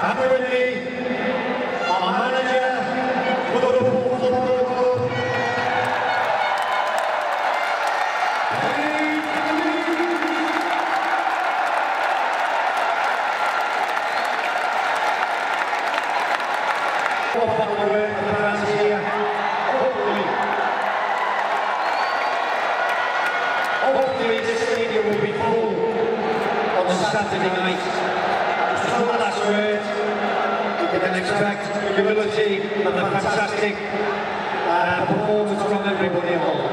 Accurately, our manager for the Liverpool Football Club, Hopefully this stadium will be full on Saturday night. Just one last word. Expect humility and a fantastic uh, performance from everybody involved.